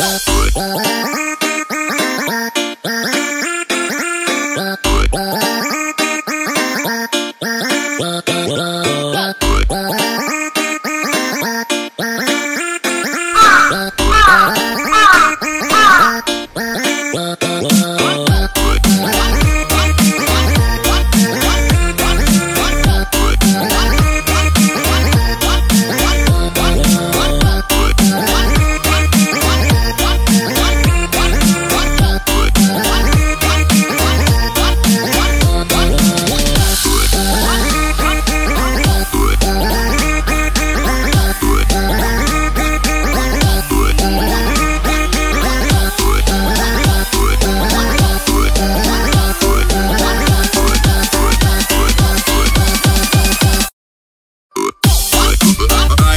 Música Bye.